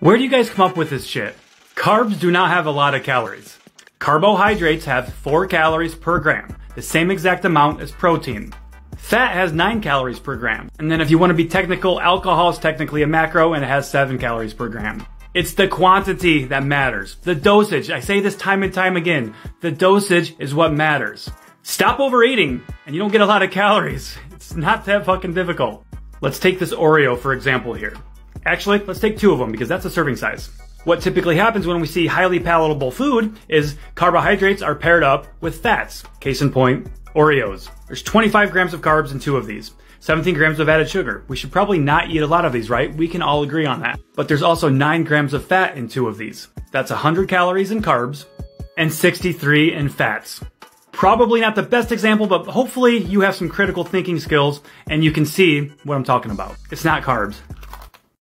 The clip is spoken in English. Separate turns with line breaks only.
Where do you guys come up with this shit? Carbs do not have a lot of calories. Carbohydrates have 4 calories per gram, the same exact amount as protein. Fat has 9 calories per gram. And then if you want to be technical, alcohol is technically a macro and it has 7 calories per gram. It's the quantity that matters. The dosage. I say this time and time again. The dosage is what matters. Stop overeating and you don't get a lot of calories. It's not that fucking difficult. Let's take this Oreo for example here. Actually, let's take two of them because that's a serving size. What typically happens when we see highly palatable food is carbohydrates are paired up with fats. Case in point, Oreos. There's 25 grams of carbs in two of these. 17 grams of added sugar. We should probably not eat a lot of these, right? We can all agree on that. But there's also 9 grams of fat in two of these. That's 100 calories in carbs and 63 in fats. Probably not the best example, but hopefully you have some critical thinking skills and you can see what I'm talking about. It's not carbs.